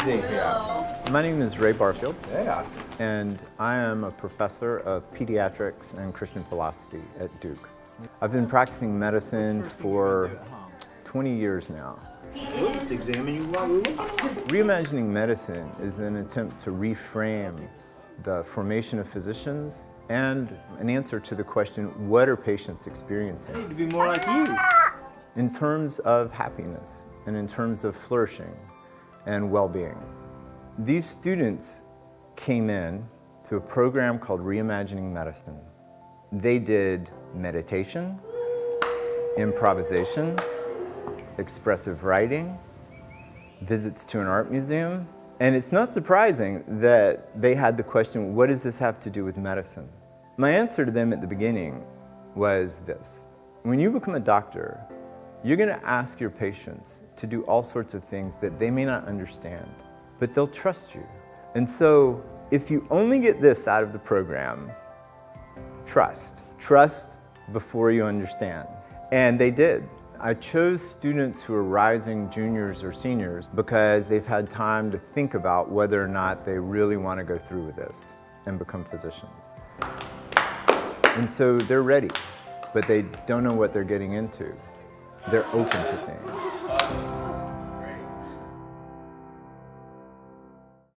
today here? My name is Ray Barfield, Yeah. and I am a professor of pediatrics and Christian philosophy at Duke. I've been practicing medicine for 20 years now. We'll just examine you while we walk. Reimagining medicine is an attempt to reframe the formation of physicians and an answer to the question, what are patients experiencing? need to be more like you. in terms of happiness and in terms of flourishing and well-being. These students came in to a program called Reimagining Medicine. They did meditation, improvisation, expressive writing, visits to an art museum, and it's not surprising that they had the question, what does this have to do with medicine? My answer to them at the beginning was this. When you become a doctor, you're going to ask your patients to do all sorts of things that they may not understand, but they'll trust you. And so, if you only get this out of the program, trust. Trust before you understand. And they did. I chose students who are rising juniors or seniors because they've had time to think about whether or not they really want to go through with this and become physicians. And so they're ready, but they don't know what they're getting into they're open to things.